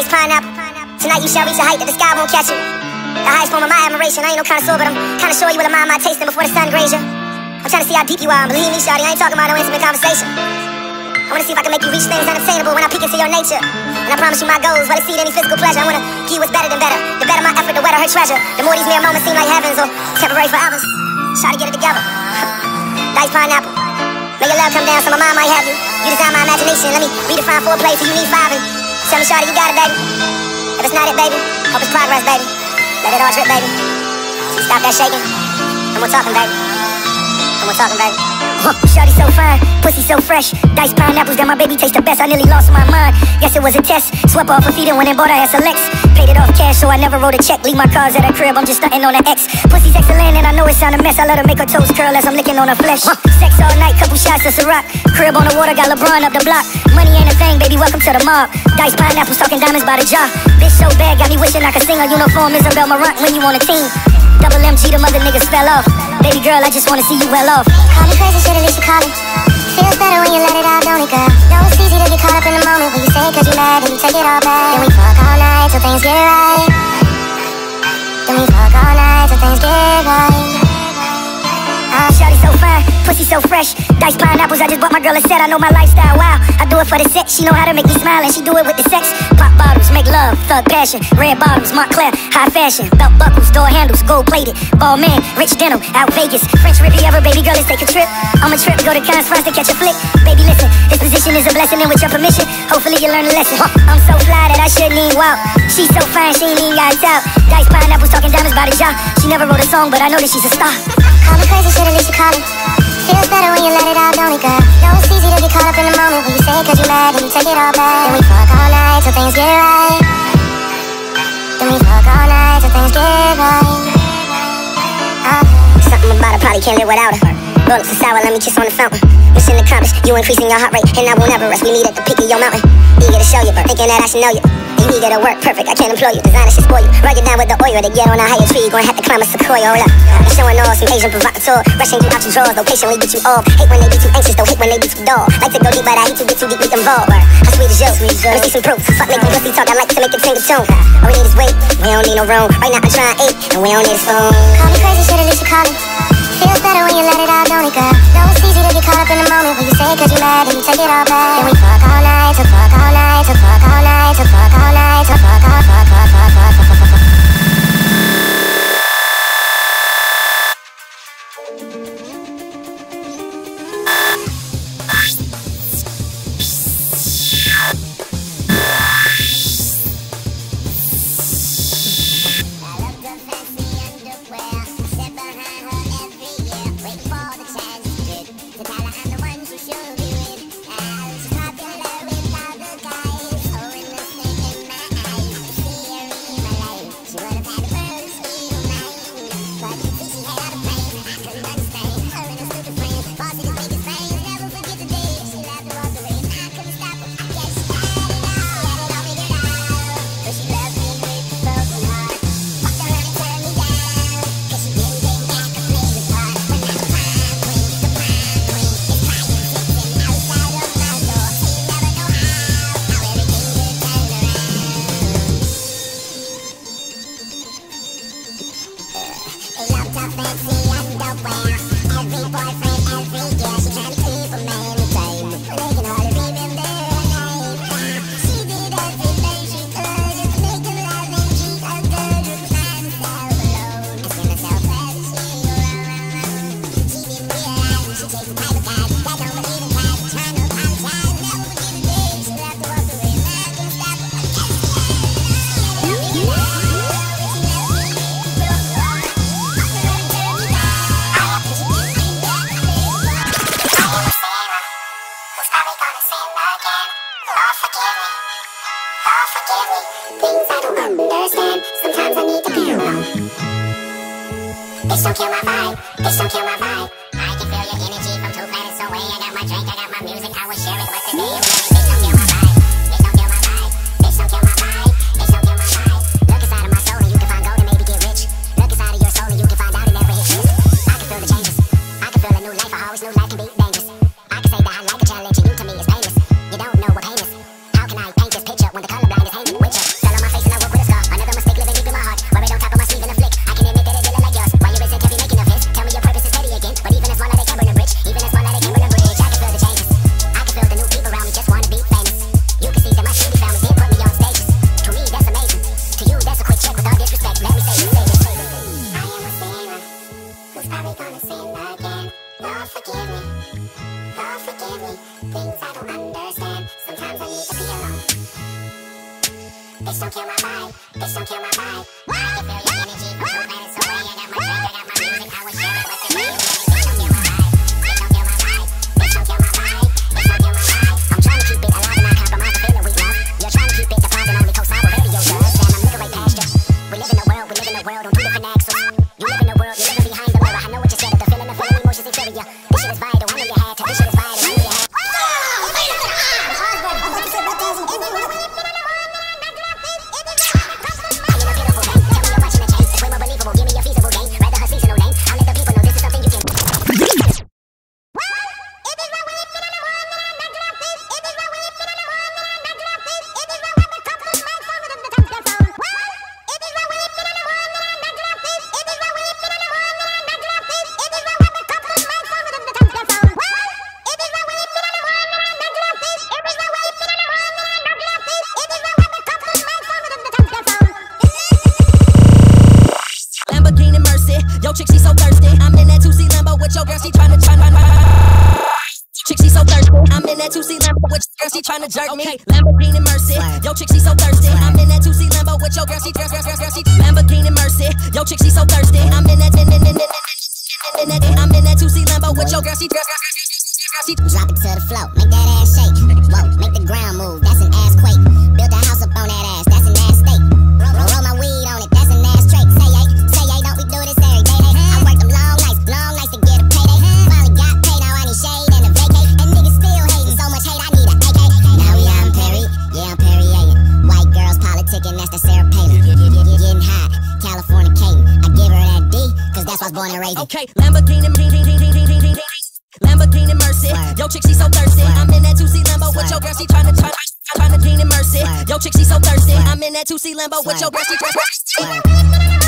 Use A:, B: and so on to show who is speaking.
A: Dice pineapple. Tonight you shall reach a height that the sky won't catch you. The highest form of my admiration. I ain't no connoisseur, but I'm kinda sure you will admire my tasting before the sun graze you. I'm trying to see how deep you are. Believe me, shawty, I ain't talking about no intimate conversation. I wanna see if I can make you reach things unobtainable when I peek into your nature. And I promise you my goals, well exceed any physical pleasure. I wanna give you what's better than better. The better my effort, the wetter her treasure. The more these mere moments seem like heavens or temporary forevers. Try to get it together. Dice pineapple. May your love come down so my mind might have you. You design my imagination. Let me redefine foreplay for you need five and tell me, shawty, you got it, baby. If it's not it, baby, hope it's progress, baby. Let it all drip, baby. Stop that shaking. And we're talking, baby. And we're talking, baby.
B: Shorty so fine, pussy so fresh. Dice pineapples that my baby taste the best. I nearly lost my mind. Guess it was a test. Swept off her feet and went and bought her SLS. Paid it off cash, so I never wrote a check. Leave my cars at her crib, I'm just stunting on her ex. Pussy's excellent, and I know it sound a mess. I let her make her toes curl as I'm licking on her flesh. Sex all night, couple shots of Ciroc. Crib on the water, got LeBron up the block. Money ain't a thing, baby, welcome to the mob. Dice pineapples talking diamonds by the jar. Bitch so bad, got me wishing I could sing a uniform Isabel Marant when you on a team. Double MG, the mother niggas fell off. Baby girl, I just wanna see you well off.
A: Call me crazy, shit, at least you call me. Feels better when you let it out, don't it, girl? Know it's easy to get caught up in the moment when you say it cause you mad and you take it all back. Then we fuck all night till things get right. Then we fuck all night till things get right.
B: Uh, Shawty so fine, pussy so fresh. Dice pineapples, I just bought my girl a set. I know my lifestyle, wow. I do it for the set. She know how to make me smile, and she do it with the sex. Pop bottles, make love, thug passion. Red bottoms, Moncler, high fashion. Belt buckles, door handles, gold plated. Balmain, rich denim, out Vegas. French Riviera, baby girl, let's take a trip. On a trip, go to Cannes, France to catch a flick. Baby, listen, this position is a blessing, and with your permission, hopefully you learn a lesson. I'm so fly that I shouldn't even walk. She's so fine, she ain't even got out. Dice pineapples, talking diamonds by the jar. She never wrote a song, but I know that she's a star.
A: Call me crazy, at least you me. Feels better when you let it out, don't it, girl? Know it's easy to get caught up in the moment when you say it cause you mad and you take it all back. Then we fuck all night till things get right. Then we fuck all night till things get right. Uh, something about her, probably can't live without her. Up some sour, let me kiss on the fountain. Mission accomplished, you increasing your heart rate, and I won't ever rest. We meet at the peak of your mountain. Eager to show you, thinking that I should know you. You eager to work perfect, I can't employ you. Designer should spoil you. Rug it down with the oil to get on a higher tree. Gonna have to climb a sequoia. Hold up. I'm showing off some Agent Provocateur. Rushing you out your drawers, though patiently get you off. Hate when they be too anxious, though hate when they be too dull. Like to go deep, but I hate to get too deeply involved. How sweet is you? Let me see some proof. Fuck making pussy talk, I like to make it single tune. All we need is weight, we don't need no room. Right now I'm trying eight, and we don't need a spoon. Call me crazy, shit, at least you call me. Feels better when you let it out, don't it, girl? Know it's easy to get caught up in the moment when you say it cause you mad and you take it all back. Then we fuck all night, till fuck all night, till fuck all night, till fuck all night, till fuck all, fuck, fuck, fuck, fuck, fuck, fuck, fuck. Bitch, don't kill my vibe. Bitch, don't kill my vibe. I can feel your energy from two planets away. I got my drink, I got my music. I will share it, but Things I don't understand. Sometimes I need to be alone. This don't kill my vibe. This don't kill my vibe. What?
C: she tryna my Chick, she so thirsty. I'm in that 2C Lambo with your girl, she tryna jerk me. Lamborghini Mercy. Yo, chick, she so thirsty. I'm in that 2C Lambo with your girl, she girl, girl, girl, girl, she Lamborghini Mercy. Yo, chick, she so thirsty. I'm in that, in, in, in, in, in, in, in, in, I'm in that 2C Lambo with your girl, she girl, girl, girl, girl, she
A: Drop it to the floor, make that ass shake. was born and raised.
C: Okay, Lamborghini, Lamborghini Mercy. Swear. Yo, chick, she so thirsty. Swear. I'm in that 2C Lambo with your girl, she tryna
A: try. Tryna Dean and Mercy.
C: Swear. Yo, chick, she so thirsty. I'm in that 2C Lambo with your girl, she tryna.